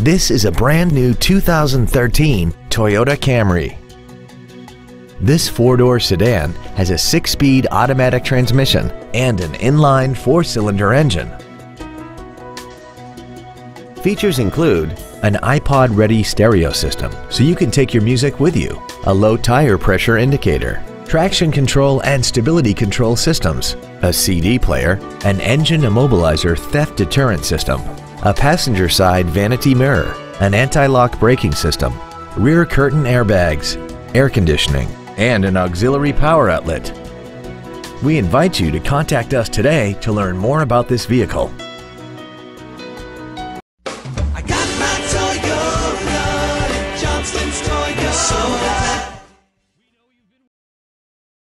This is a brand new 2013 Toyota Camry. This four-door sedan has a six-speed automatic transmission and an inline four-cylinder engine. Features include an iPod-ready stereo system so you can take your music with you, a low tire pressure indicator, traction control and stability control systems, a CD player, an engine immobilizer theft deterrent system, a passenger side vanity mirror, an anti-lock braking system, rear curtain airbags, air conditioning, and an auxiliary power outlet. We invite you to contact us today to learn more about this vehicle.